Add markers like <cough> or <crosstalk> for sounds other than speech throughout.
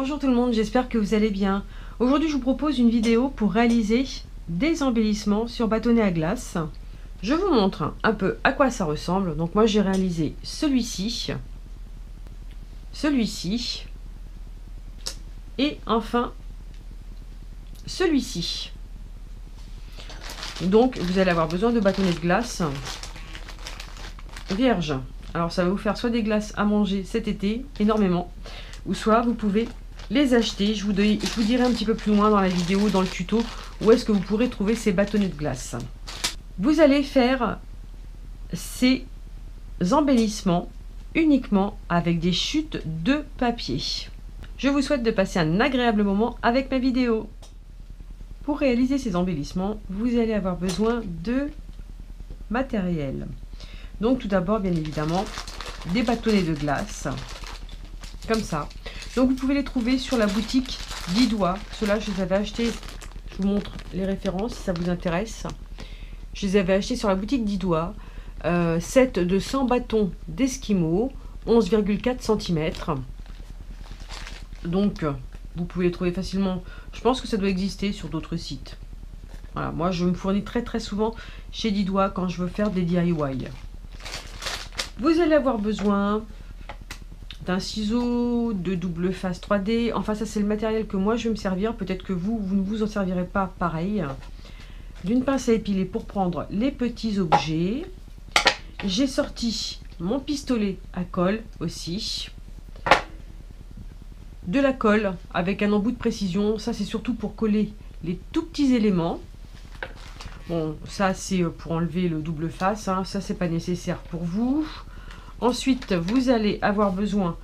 Bonjour tout le monde, j'espère que vous allez bien. Aujourd'hui je vous propose une vidéo pour réaliser des embellissements sur bâtonnet à glace. Je vous montre un peu à quoi ça ressemble. Donc moi j'ai réalisé celui-ci, celui-ci et enfin celui-ci. Donc vous allez avoir besoin de bâtonnets de glace vierge. Alors ça va vous faire soit des glaces à manger cet été, énormément, ou soit vous pouvez les acheter. Je vous, dirai un petit peu plus loin dans la vidéo, dans le tuto, où est-ce que vous pourrez trouver ces bâtonnets de glace. Vous allez faire ces embellissements uniquement avec des chutes de papier. Je vous souhaite de passer un agréable moment avec ma vidéo. Pour réaliser ces embellissements, vous allez avoir besoin de matériel. Donc tout d'abord, bien évidemment, des bâtonnets de glace, comme ça. Donc vous pouvez les trouver sur la boutique Didois. Ceux-là, je les avais achetés, je vous montre les références si ça vous intéresse. Je les avais achetés sur la boutique Didois. Euh, 7 de 100 bâtons d'Esquimaux, 11,4 cm. Donc, vous pouvez les trouver facilement. Je pense que ça doit exister sur d'autres sites. Voilà, moi je me fournis très très souvent chez Didois quand je veux faire des DIY. Vous allez avoir besoin d'un ciseau de double face 3D. Enfin, ça c'est le matériel que moi je vais me servir. Peut-être que vous, vous ne vous en servirez pas pareil. D'une pince à épiler pour prendre les petits objets. J'ai sorti mon pistolet à colle aussi. De la colle avec un embout de précision. Ça c'est surtout pour coller les tout petits éléments. Bon, ça c'est pour enlever le double face. Hein. Ça c'est pas nécessaire pour vous. Ensuite, vous allez avoir besoin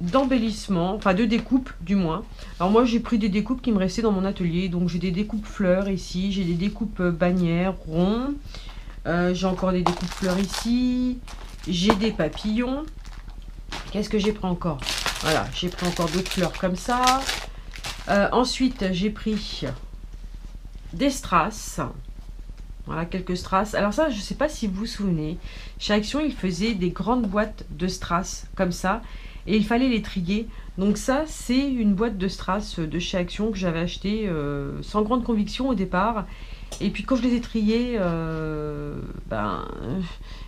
d'embellissement, enfin de découpes du moins. Alors moi j'ai pris des découpes qui me restaient dans mon atelier, donc j'ai des découpes fleurs ici, j'ai des découpes euh, bannières ronds, euh, j'ai encore des découpes fleurs ici, j'ai des papillons. Qu'est-ce que j'ai pris encore? Voilà, j'ai pris encore d'autres fleurs comme ça. Euh, ensuite j'ai pris des strass. Voilà, quelques strass. Alors ça, je ne sais pas si vous vous souvenez. Chez Action, il faisait des grandes boîtes de strass, comme ça. Et il fallait les trier. Donc ça, c'est une boîte de strass de chez Action que j'avais acheté euh, sans grande conviction au départ. Et puis quand je les ai triés, euh, ben,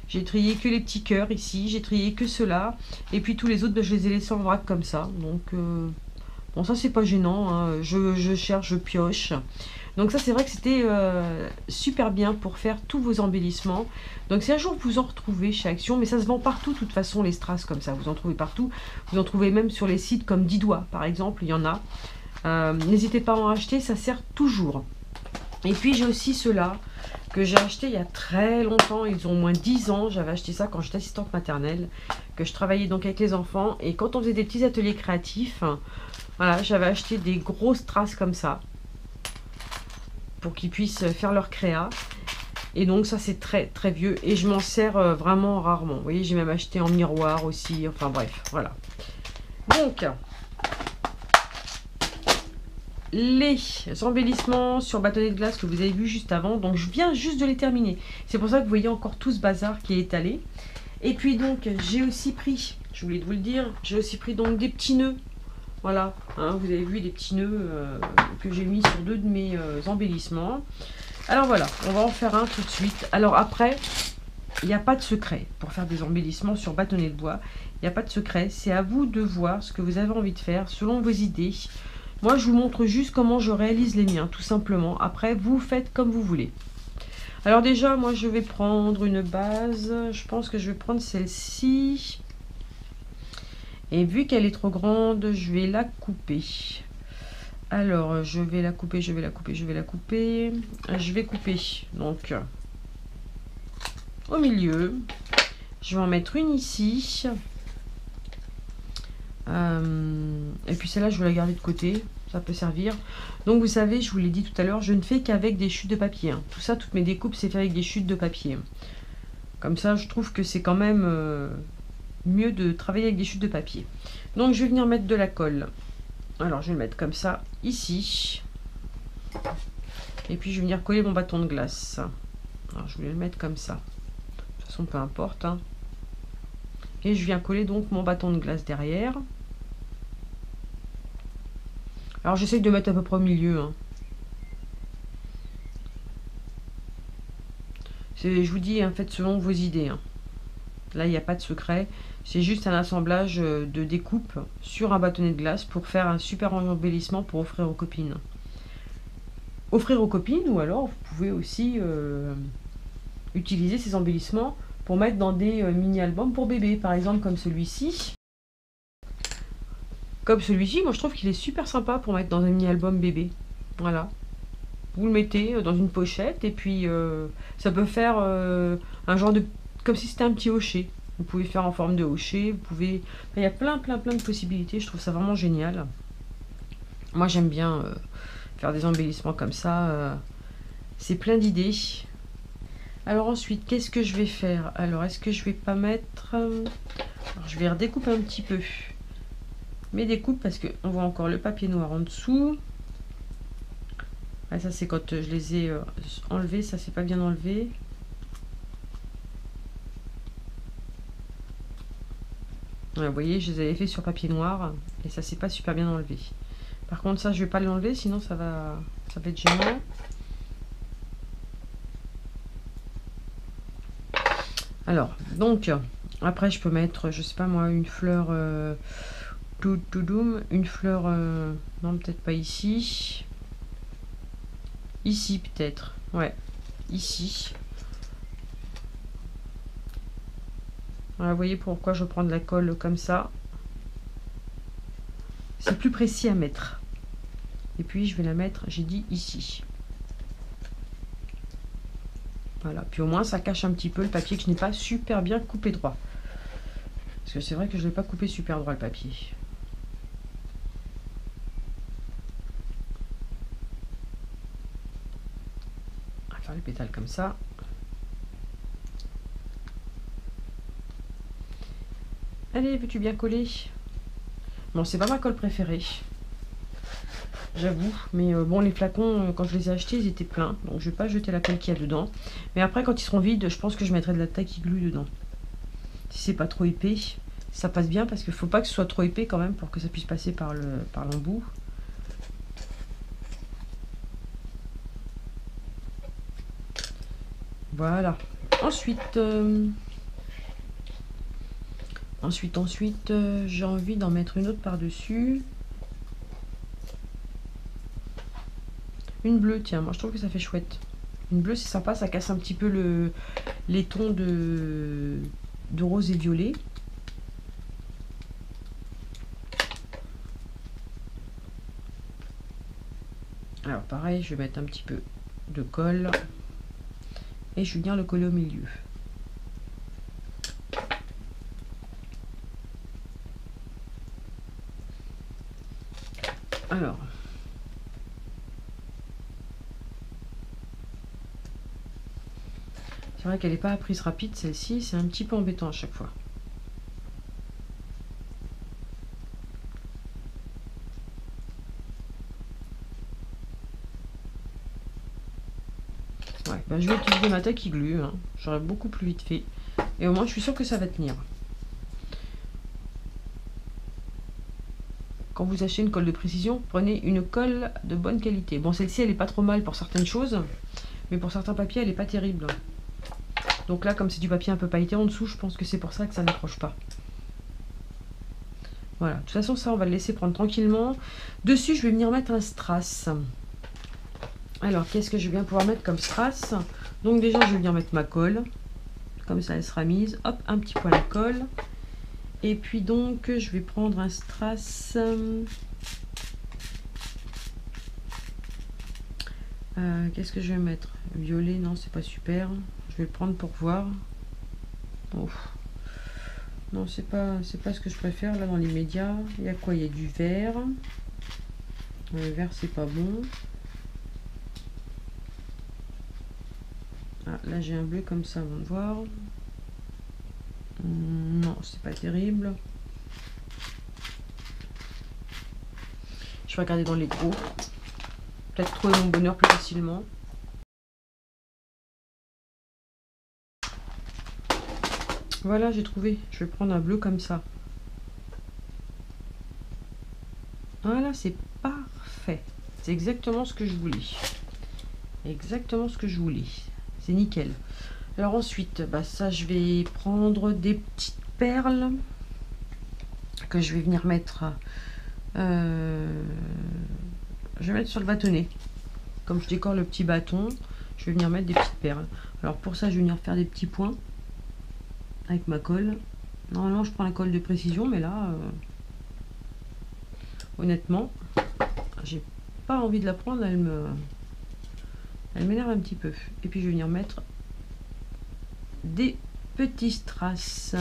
j'ai trié que les petits cœurs ici. J'ai trié que ceux-là. Et puis tous les autres, ben, je les ai laissés en vrac comme ça. Donc... Euh, bon, ça, c'est pas gênant. Hein. Je, je cherche, je pioche. Donc ça c'est vrai que c'était euh, super bien pour faire tous vos embellissements. Donc si un jour vous en retrouvez chez Action, mais ça se vend partout de toute façon les strass comme ça, vous en trouvez partout. Vous en trouvez même sur les sites comme Didois par exemple, il y en a. Euh, n'hésitez pas à en acheter, ça sert toujours. Et puis j'ai aussi ceux-là que j'ai acheté il y a très longtemps, ils ont au moins 10 ans, j'avais acheté ça quand j'étais assistante maternelle, que je travaillais donc avec les enfants, et quand on faisait des petits ateliers créatifs, voilà, j'avais acheté des grosses traces comme ça, pour qu'ils puissent faire leur créa. Et donc ça c'est très très vieux et je m'en sers euh, vraiment rarement. Vous voyez j'ai même acheté en miroir aussi. Enfin bref voilà. Donc les embellissements sur bâtonnet de glace que vous avez vu juste avant. Donc je viens juste de les terminer. C'est pour ça que vous voyez encore tout ce bazar qui est étalé. Et puis donc j'ai aussi pris, je voulais vous le dire, j'ai aussi pris donc des petits nœuds voilà, hein, vous avez vu des petits nœuds euh, que j'ai mis sur deux de mes euh, embellissements. Alors voilà, on va en faire un tout de suite. Alors après, il n'y a pas de secret pour faire des embellissements sur bâtonnet de bois. Il n'y a pas de secret, c'est à vous de voir ce que vous avez envie de faire selon vos idées. Moi, je vous montre juste comment je réalise les miens, tout simplement. Après, vous faites comme vous voulez. Alors déjà, moi, je vais prendre une base. Je pense que je vais prendre celle-ci. Et vu qu'elle est trop grande, je vais la couper. Alors, je vais la couper, je vais la couper, je vais la couper. Je vais couper, donc, au milieu. Je vais en mettre une ici. Euh, et puis celle-là, je vais la garder de côté. Ça peut servir. Donc, vous savez, je vous l'ai dit tout à l'heure, je ne fais qu'avec des chutes de papier. Hein. Tout ça, toutes mes découpes, c'est fait avec des chutes de papier. Comme ça, je trouve que c'est quand même... Euh, mieux de travailler avec des chutes de papier. Donc je vais venir mettre de la colle. Alors je vais le mettre comme ça, ici. Et puis je vais venir coller mon bâton de glace. Alors je vais le mettre comme ça. De toute façon, peu importe. Hein. Et je viens coller donc mon bâton de glace derrière. Alors j'essaye de mettre à peu près au milieu. Hein. Je vous dis, en fait, selon vos idées. Hein. Là, il n'y a pas de secret. C'est juste un assemblage euh, de découpe sur un bâtonnet de glace pour faire un super embellissement pour offrir aux copines. Offrir aux copines ou alors vous pouvez aussi euh, utiliser ces embellissements pour mettre dans des euh, mini-albums pour bébé. Par exemple comme celui-ci. Comme celui-ci, moi je trouve qu'il est super sympa pour mettre dans un mini-album bébé. Voilà. Vous le mettez dans une pochette et puis ça peut faire un genre de... comme si c'était un petit hocher. Vous pouvez faire en forme de hocher, vous pouvez... il y a plein, plein, plein de possibilités. Je trouve ça vraiment génial. Moi, j'aime bien euh, faire des embellissements comme ça. Euh, c'est plein d'idées. Alors ensuite, qu'est-ce que je vais faire? Alors, est-ce que je vais pas mettre... Euh, je vais redécouper un petit peu mes découpes parce qu'on voit encore le papier noir en dessous. Ah, ça, c'est quand je les ai enlevés. Ça, c'est pas bien enlevé. Vous voyez, je les avais fait sur papier noir et ça s'est pas super bien enlevé. Par contre, ça, je vais pas l'enlever, sinon ça va, ça va être gênant. Alors, donc, après, je peux mettre, je sais pas moi, une fleur... Euh, une fleur... Euh, non, peut-être pas ici. Ici, peut-être. Ouais, ici. Vous voyez pourquoi je prends de la colle comme ça. C'est plus précis à mettre. Et puis je vais la mettre, j'ai dit ici. Voilà, puis au moins ça cache un petit peu le papier que je n'ai pas super bien coupé droit. Parce que c'est vrai que je ne l'ai pas coupé super droit le papier. Faire les pétales comme ça. Allez, veux-tu bien coller? Bon, c'est pas ma colle préférée. J'avoue. Mais euh, bon, les flacons, euh, quand je les ai achetés, ils étaient pleins. Donc, je vais pas jeter la colle qu'il y a dedans. Mais après, quand ils seront vides, je pense que je mettrai de la taille glue dedans. Si c'est pas trop épais, ça passe bien parce qu'il faut pas que ce soit trop épais quand même pour que ça puisse passer par le par l'embout. Voilà. Ensuite... Euh, Ensuite, ensuite, euh, j'ai envie d'en mettre une autre par-dessus. Une bleue, tiens, moi je trouve que ça fait chouette. Une bleue, c'est sympa, ça casse un petit peu le, les tons de, de rose et violet. Alors pareil, je vais mettre un petit peu de colle. Et je viens le coller au milieu. Alors. C'est qu'elle n'est pas à prise rapide celle-ci, c'est un petit peu embêtant à chaque fois. Ouais, ben je vais utiliser ma taille qui glue, hein. j'aurais beaucoup plus vite fait. Et au moins je suis sûre que ça va tenir. Quand vous achetez une colle de précision, prenez une colle de bonne qualité. Bon, celle-ci, elle est pas trop mal pour certaines choses, mais pour certains papiers, elle est pas terrible. Donc là, comme c'est du papier un peu pailleté en dessous, je pense que c'est pour ça que ça n'accroche pas. Voilà, de toute façon, ça, on va le laisser prendre tranquillement. Dessus, je vais venir mettre un strass. Alors, qu'est-ce que je vais bien pouvoir mettre comme strass? Donc déjà, je vais venir mettre ma colle. Comme ça, elle sera mise. Hop, un petit poil de colle. Et puis donc, je vais prendre un strass. Euh, qu'est-ce que je vais mettre? Violet, non, c'est pas super. Vais prendre pour voir. Non, c'est pas, c'est pas ce que je préfère là dans l'immédiat. Il y a quoi? Il y a du vert. Le vert, c'est pas bon. Ah, là, j'ai un bleu comme ça, on va voir. Non, c'est pas terrible. Je vais regarder dans les gros. Peut-être trouver mon bonheur plus facilement. Voilà, j'ai trouvé. Je vais prendre un bleu comme ça. Voilà, c'est parfait. C'est exactement ce que je voulais. Exactement ce que je voulais. C'est nickel. Alors ensuite, bah ça, je vais prendre des petites perles que je vais venir mettre. Euh, je vais mettre sur le bâtonnet. Comme je décore le petit bâton, je vais venir mettre des petites perles. Alors pour ça, je vais venir faire des petits points avec ma colle. Normalement, je prends la colle de précision, mais là, euh, honnêtement, j'ai pas envie de la prendre. Elle me, elle m'énerve un petit peu. Et puis, je vais venir mettre des petits strass.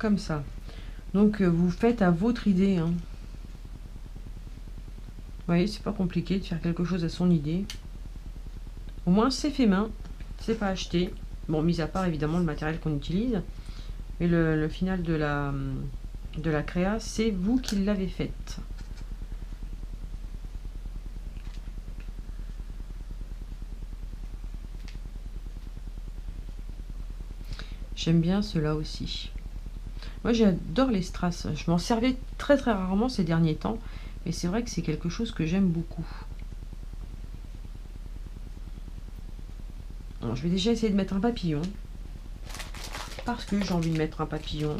Comme ça. Donc euh, vous faites à votre idée. Hein. Vous voyez, c'est pas compliqué de faire quelque chose à son idée. Au moins c'est fait main, c'est pas acheté. Bon, mis à part évidemment le matériel qu'on utilise. Mais le, final de la, de la créa, c'est vous qui l'avez faite. J'aime bien cela aussi. Moi, j'adore les strass. Je m'en servais très très rarement ces derniers temps. Mais c'est vrai que c'est quelque chose que j'aime beaucoup. je vais déjà essayer de mettre un papillon. Parce que j'ai envie de mettre un papillon.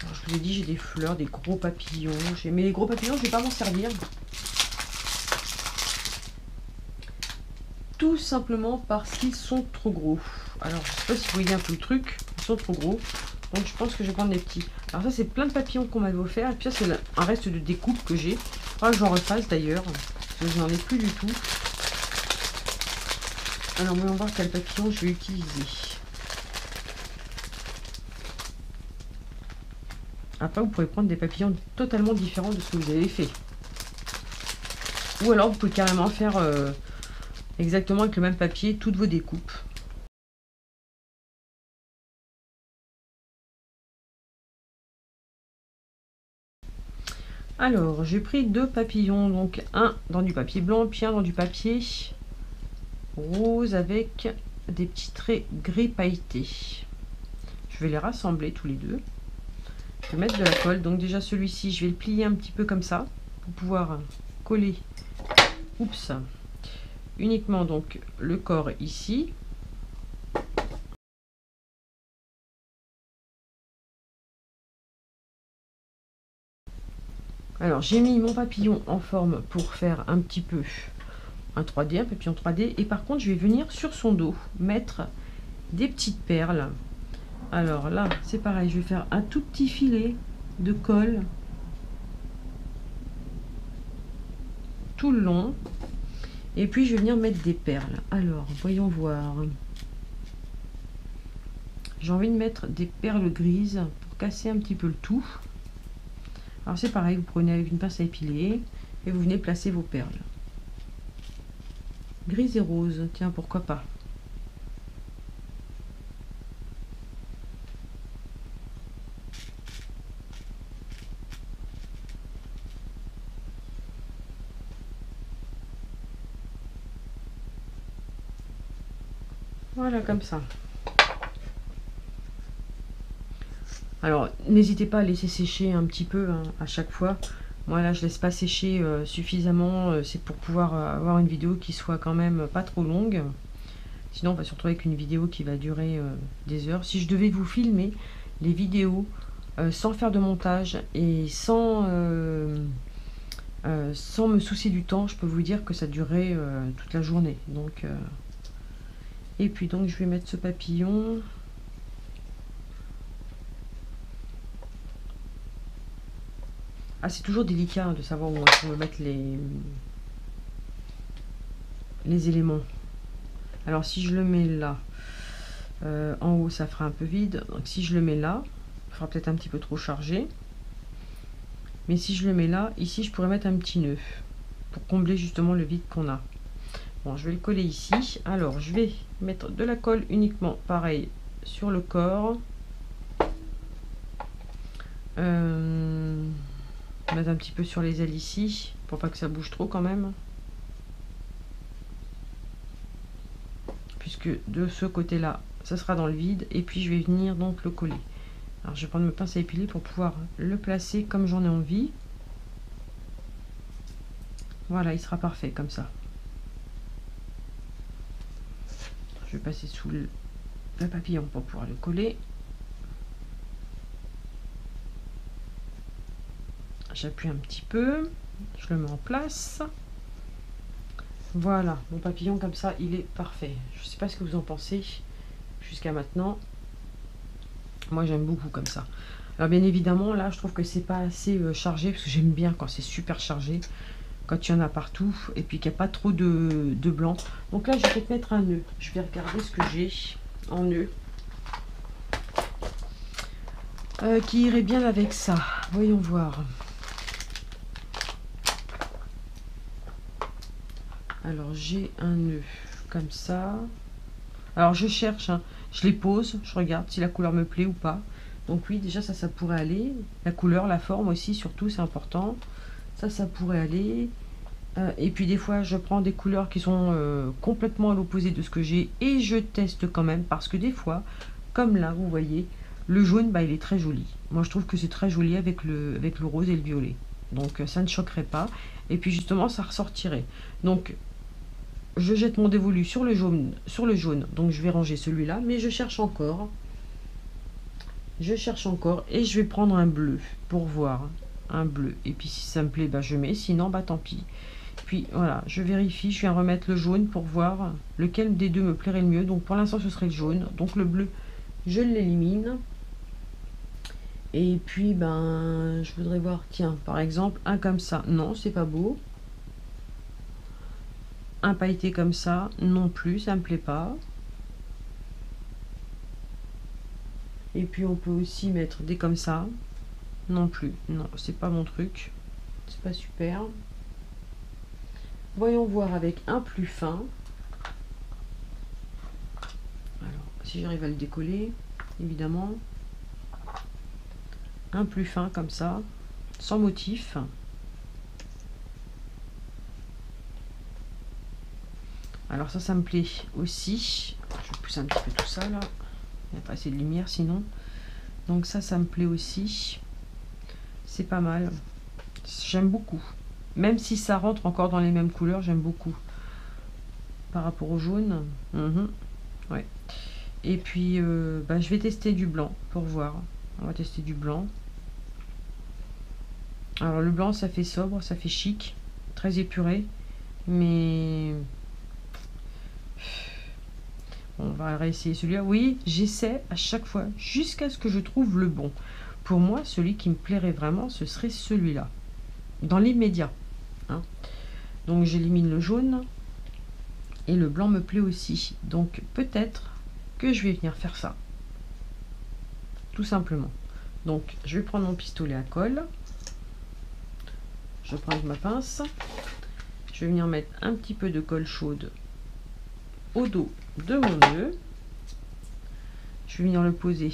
je vous ai dit, j'ai des fleurs, des gros papillons. Mais les gros papillons, je ne vais pas m'en servir. Tout simplement parce qu'ils sont trop gros. Alors, je sais pas si vous voyez un peu le truc sont trop gros. Donc je pense que je vais prendre des petits. Alors ça c'est plein de papillons qu'on m'avait offert. Et puis ça c'est un reste de découpe que j'ai. Ah, j'en refasse d'ailleurs. Parce que je n'en ai plus du tout. Alors on va voir quel papillon je vais utiliser. Après vous pouvez prendre des papillons totalement différents de ce que vous avez fait. Ou alors vous pouvez carrément faire euh, exactement avec le même papier toutes vos découpes. Alors, j'ai pris deux papillons, donc un dans du papier blanc, puis un dans du papier rose avec des petits traits gris pailletés. Je vais les rassembler tous les deux. Je vais mettre de la colle. Donc déjà celui-ci, je vais le plier un petit peu comme ça pour pouvoir coller. Oups. Uniquement donc le corps ici Alors, j'ai mis mon papillon en forme pour faire un petit peu un 3D, un papillon 3D. Et par contre, je vais venir sur son dos mettre des petites perles. Alors là, c'est pareil, je vais faire un tout petit filet de colle tout le long. Et puis, je vais venir mettre des perles. Alors, voyons voir. J'ai envie de mettre des perles grises pour casser un petit peu le tout. Alors c'est pareil, vous prenez avec une pince à épiler et vous venez placer vos perles. Grise et rose, tiens, pourquoi pas. Voilà, comme ça. Alors, n'hésitez pas à laisser sécher un petit peu hein, à chaque fois. Moi, là, je laisse pas sécher euh, suffisamment. Euh, c'est pour pouvoir euh, avoir une vidéo qui soit quand même pas trop longue. Sinon, on va se retrouver avec une vidéo qui va durer des heures. Si je devais vous filmer les vidéos sans faire de montage et sans, sans me soucier du temps, je peux vous dire que ça durerait toute la journée. Donc, et puis, donc, je vais mettre ce papillon. Ah, c'est toujours délicat de savoir où on mettre les, les éléments. Alors, si je le mets là, euh, en haut, ça fera un peu vide. Donc, si je le mets là, ça fera peut-être un petit peu trop chargé. Mais si je le mets là, ici, je pourrais mettre un petit nœud pour combler justement le vide qu'on a. Bon, je vais le coller ici. Alors, je vais mettre de la colle uniquement, pareil, sur le corps. Euh, Mettre un petit peu sur les ailes ici, pour pas que ça bouge trop quand même. Puisque de ce côté-là, ça sera dans le vide. Et puis je vais venir donc le coller. Alors je vais prendre ma pince à épiler pour pouvoir le placer comme j'en ai envie. Voilà, il sera parfait comme ça. Je vais passer sous le, papillon pour pouvoir le coller. J'appuie un petit peu, je le mets en place. Voilà, mon papillon comme ça, il est parfait. Je ne sais pas ce que vous en pensez jusqu'à maintenant. Moi, j'aime beaucoup comme ça. Alors, bien évidemment, là, je trouve que c'est pas assez euh, chargé, parce que j'aime bien quand c'est super chargé, quand il y en a partout, et puis qu'il n'y a pas trop de, blanc. Donc là, je vais peut-être mettre un nœud. Je vais regarder ce que j'ai en nœud. Euh, qui irait bien avec ça? Voyons voir. Alors, j'ai un nœud comme ça. Alors, je cherche, hein. je les pose, je regarde si la couleur me plaît ou pas. Donc oui, déjà, ça, ça pourrait aller. La couleur, la forme aussi, surtout, c'est important. Ça, ça pourrait aller. Euh, et puis des fois, je prends des couleurs qui sont euh, complètement à l'opposé de ce que j'ai et je teste quand même parce que des fois, comme là, vous voyez, le jaune, bah, il est très joli. Moi, je trouve que c'est très joli avec le, avec le rose et le violet. Donc, ça ne choquerait pas. Et puis, justement, ça ressortirait. Donc, je jette mon dévolu sur le jaune. Sur le jaune. Donc, je vais ranger celui-là. Mais je cherche encore. Je cherche encore. Et je vais prendre un bleu pour voir un bleu. Et puis si ça me plaît, bah, je mets. Sinon, bah tant pis. Puis voilà, je vérifie. Je viens remettre le jaune pour voir lequel des deux me plairait le mieux. Donc pour l'instant, ce serait le jaune. Donc le bleu, je l'élimine. Et puis, ben, je voudrais voir, tiens, par exemple, un comme ça. Non, c'est pas beau. Un pailleté comme ça, non plus, ça me plaît pas. Et puis on peut aussi mettre des comme ça non plus. Non, c'est pas mon truc. C'est pas super. Voyons voir avec un plus fin. Alors, si j'arrive à le décoller, évidemment. Un plus fin comme ça, sans motif. Alors ça, ça me plaît aussi. Je vais pousser un petit peu tout ça là. Il n'y a pas assez de lumière sinon. Donc ça, ça me plaît aussi. C'est pas mal. J'aime beaucoup. Même si ça rentre encore dans les mêmes couleurs, j'aime beaucoup. Par rapport au jaune. Mhm. Et puis, euh, bah, je vais tester du blanc pour voir. On va tester du blanc. Alors, le blanc, ça fait sobre, ça fait chic. Très épuré. Mais... On va réessayer celui-là. Oui, j'essaie à chaque fois jusqu'à ce que je trouve le bon. Pour moi, celui qui me plairait vraiment, ce serait celui-là. Dans l'immédiat. Hein. Donc j'élimine le jaune. Et le blanc me plaît aussi. Donc peut-être que je vais venir faire ça. Tout simplement. Donc je vais prendre mon pistolet à colle. Je prends ma pince. Je vais venir mettre un petit peu de colle chaude au dos de mon nœud. Je vais venir le poser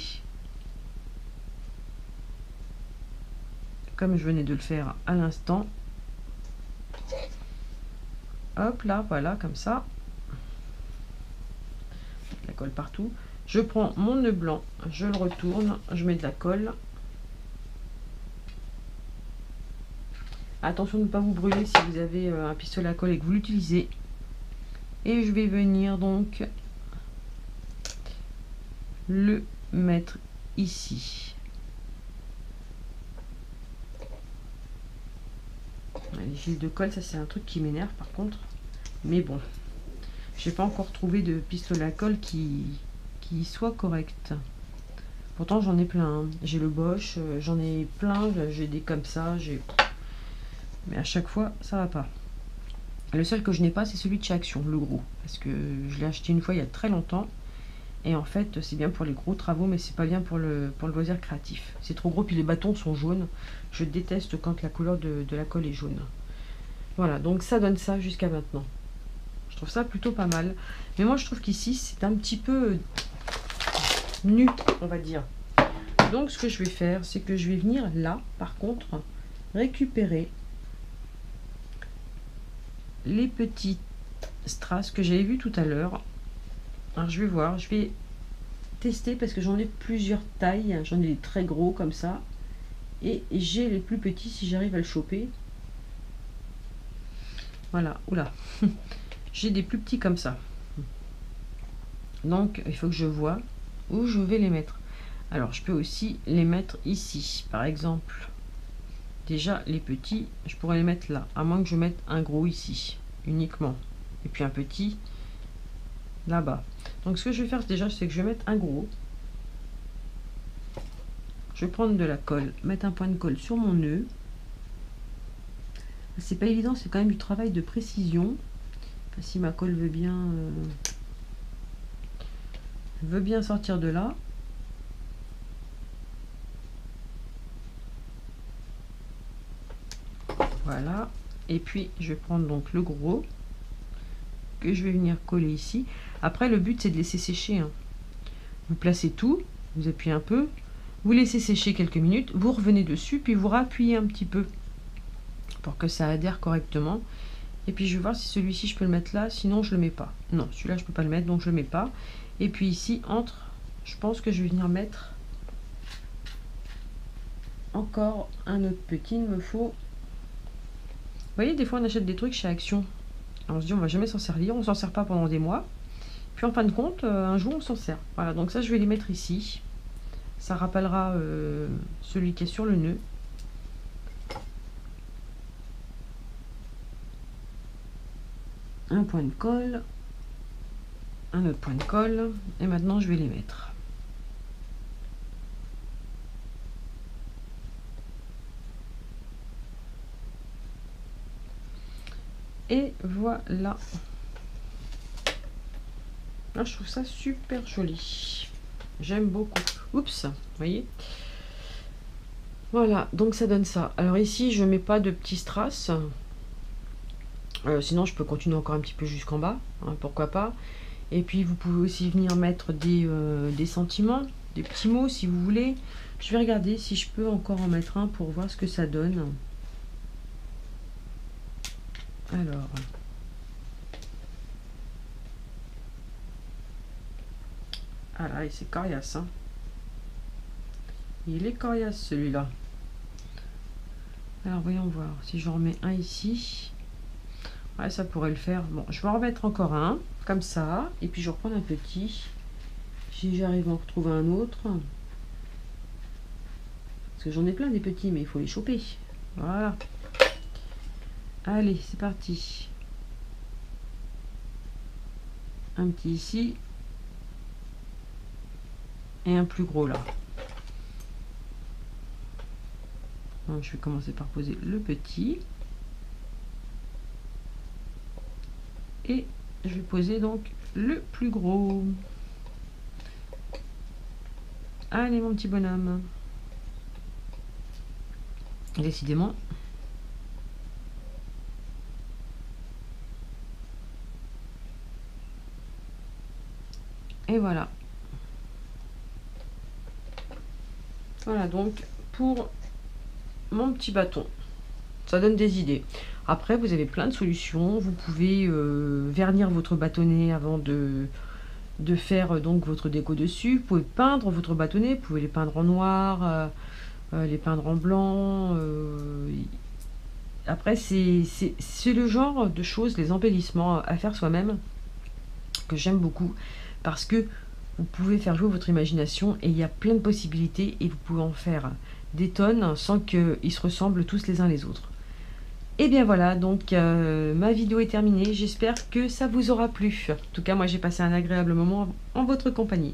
comme je venais de le faire à l'instant. Hop là, voilà, comme ça. La colle partout. Je prends mon nœud blanc, je le retourne, je mets de la colle. Attention de ne pas vous brûler si vous avez euh, un pistolet à colle et que vous l'utilisez. Et je vais venir donc le mettre ici. Les gilets de colle, ça c'est un truc qui m'énerve par contre. Mais bon, j'ai pas encore trouvé de pistolet à colle qui, qui soit correct. Pourtant j'en ai plein. Hein. J'ai le Bosch, euh, j'en ai plein, j'ai des comme ça. Mais à chaque fois, ça va pas. Le seul que je n'ai pas, c'est celui de chez Action, le gros. Parce que je l'ai acheté une fois il y a très longtemps. Et en fait, c'est bien pour les gros travaux, mais c'est pas bien pour le, pour le loisir créatif. C'est trop gros, puis les bâtons sont jaunes. Je déteste quand la couleur de, la colle est jaune. Voilà, donc ça donne ça jusqu'à maintenant. Je trouve ça plutôt pas mal. Mais moi, je trouve qu'ici, c'est un petit peu nu, on va dire. Donc, ce que je vais faire, c'est que je vais venir là, par contre, récupérer les petits strass que j'avais vu tout à l'heure. Alors je vais voir, je vais tester parce que j'en ai plusieurs tailles. J'en ai des très gros comme ça. Et j'ai les plus petits si j'arrive à le choper. Voilà, oula. <laughs> j'ai des plus petits comme ça. Donc il faut que je vois où je vais les mettre. Alors je peux aussi les mettre ici. Par exemple, déjà les petits, je pourrais les mettre là. À moins que je mette un gros ici, uniquement. Et puis un petit là-bas. Donc ce que je vais faire déjà, c'est que je vais mettre un gros. Je vais prendre de la colle, mettre un point de colle sur mon nœud. C'est pas évident, c'est quand même du travail de précision. si ma colle veut bien, euh, veut bien sortir de là. Et puis je vais prendre donc le gros que je vais venir coller ici. Après, le but, c'est de laisser sécher. Hein. Vous placez tout, vous appuyez un peu, vous laissez sécher quelques minutes, vous revenez dessus, puis vous rappuyez un petit peu pour que ça adhère correctement. Et puis je vais voir si celui-ci je peux le mettre là, sinon je le mets pas. Non, celui-là je peux pas le mettre, donc je le mets pas. Et puis ici, entre, je pense que je vais venir mettre encore un autre petit. Il me faut... Vous voyez, des fois on achète des trucs chez Action. on se dit on va jamais s'en servir, on s'en sert pas pendant des mois. Puis en fin de compte, euh, un jour on s'en sert. Voilà, donc ça je vais les mettre ici. Ça rappellera euh, celui qui est sur le nœud. Un point de colle. Un autre point de colle. Et maintenant je vais les mettre. Et voilà. Ah, je trouve ça super joli. J'aime beaucoup. Oups, voyez Voilà, donc ça donne ça. Alors ici, je mets pas de petits strass. Euh, sinon, je peux continuer encore un petit peu jusqu'en bas. Hein, pourquoi pas. Et puis, vous pouvez aussi venir mettre euh, des sentiments, des petits mots si vous voulez. Je vais regarder si je peux encore en mettre un pour voir ce que ça donne. Alors... Ah là, c'est coriace. Hein. Il est coriace celui-là. Alors voyons voir. Si je remets un ici. Ouais, ça pourrait le faire. Bon, je vais en remettre encore un. Comme ça. Et puis je reprends un petit. Si j'arrive à en retrouver un autre. Parce que j'en ai plein des petits, mais il faut les choper. Voilà. Allez, c'est parti. Un petit ici et un plus gros là. Donc, je vais commencer par poser le petit. Et je vais poser donc le plus gros. Allez mon petit bonhomme. Décidément. Et voilà. Voilà donc pour mon petit bâton. Ça donne des idées. Après, vous avez plein de solutions. Vous pouvez euh, vernir votre bâtonnet avant de, de faire euh, donc votre déco dessus. Vous pouvez peindre votre bâtonnet. Vous pouvez les peindre en noir, euh, les peindre en blanc. Après, c'est le genre de choses, les embellissements à faire soi-même que j'aime beaucoup parce que vous pouvez faire jouer votre imagination et il y a plein de possibilités et vous pouvez en faire des tonnes sans qu'ils se ressemblent tous les uns les autres. Et bien voilà, donc euh, ma vidéo est terminée. J'espère que ça vous aura plu. En tout cas, moi j'ai passé un agréable moment en votre compagnie.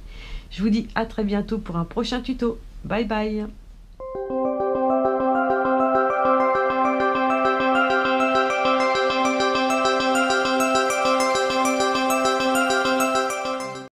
Je vous dis à très bientôt pour un prochain tuto. Bye bye